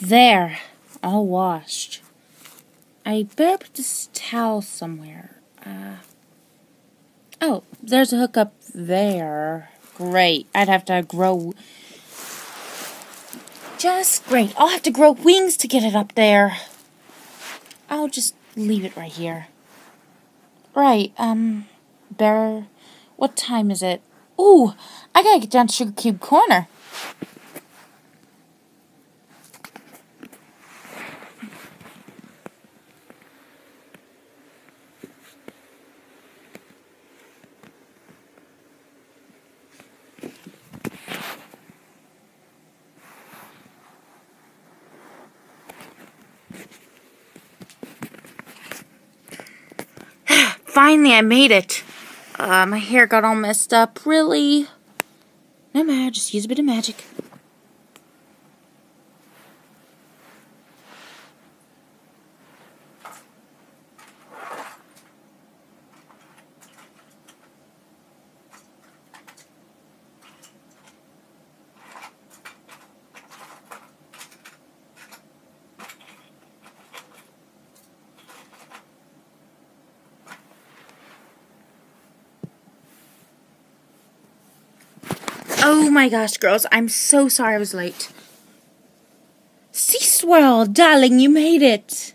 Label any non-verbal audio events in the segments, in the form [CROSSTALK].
There, all washed. I better put this towel somewhere. Uh, oh, there's a hook up there. Great. I'd have to grow. Just great. I'll have to grow wings to get it up there. I'll just leave it right here. Right, um, Bear, what time is it? Ooh, I gotta get down to Sugar Cube Corner. Finally, I made it. Uh, my hair got all messed up. Really? No matter, just use a bit of magic. Oh my gosh, girls, I'm so sorry I was late. Sea Swirl, darling, you made it.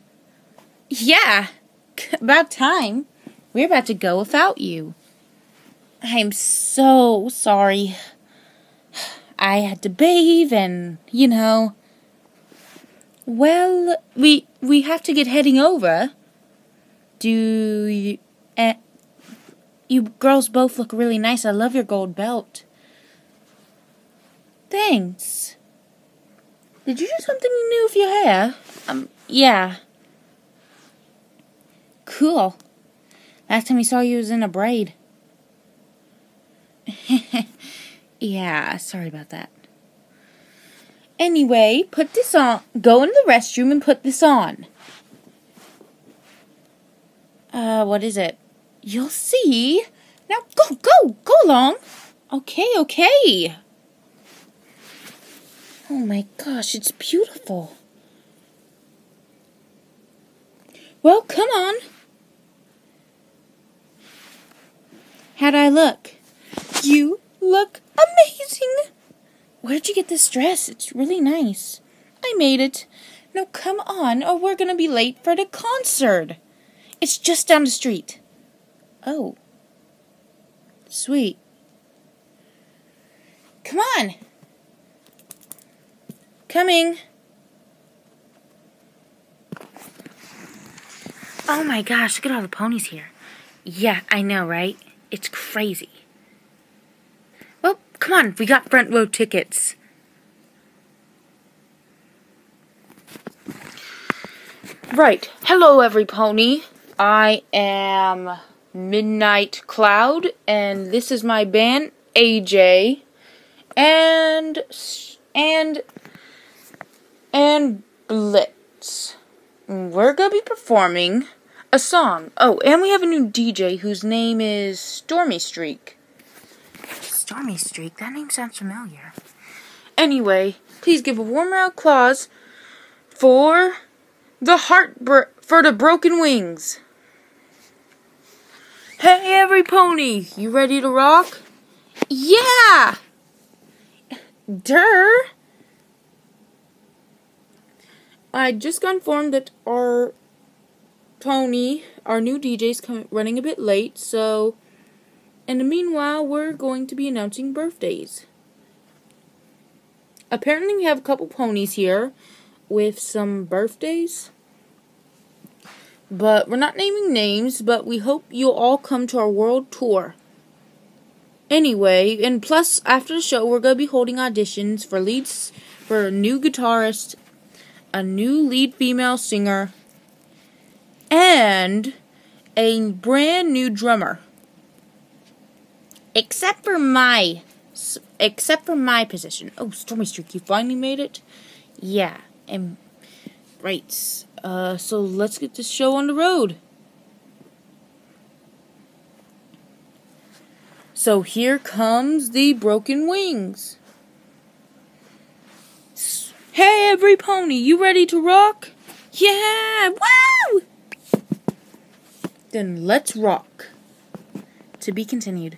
Yeah, [LAUGHS] about time. We're about to go without you. I'm so sorry. I had to bathe and, you know. Well, we we have to get heading over. Do you uh, you girls both look really nice. I love your gold belt. Thanks. Did you do something new with your hair? Um, yeah. Cool. Last time we saw you was in a braid. [LAUGHS] yeah, sorry about that. Anyway, put this on. Go into the restroom and put this on. Uh, what is it? You'll see. Now go, go, go along. Okay, okay. Oh my gosh, it's beautiful. Well, come on. How'd I look? You look amazing. Where'd you get this dress? It's really nice. I made it. Now come on, or we're gonna be late for the concert. It's just down the street. Oh. Sweet. Come on. Coming. Oh my gosh, look at all the ponies here. Yeah, I know, right? It's crazy. Well, come on, we got front row tickets. Right. Hello, every pony. I am Midnight Cloud, and this is my band, AJ. And, and and Blitz. We're gonna be performing a song. Oh, and we have a new DJ whose name is Stormy Streak. Stormy Streak? That name sounds familiar. Anyway, please give a warm round of applause for the heart for the broken wings. Hey, every pony, you ready to rock? Yeah. Durr. I just got informed that our Tony, our new DJ, is coming running a bit late, so in the meanwhile, we're going to be announcing birthdays. Apparently, we have a couple ponies here with some birthdays. But we're not naming names, but we hope you'll all come to our world tour. Anyway, and plus, after the show, we're going to be holding auditions for leads for new guitarist a new lead female singer, and a brand new drummer. Except for my except for my position. Oh, Stormy Streak, you finally made it? Yeah, and right. Uh, so let's get this show on the road. So here comes the broken wings. Hey, every pony, you ready to rock? Yeah, woo! Then let's rock. To be continued.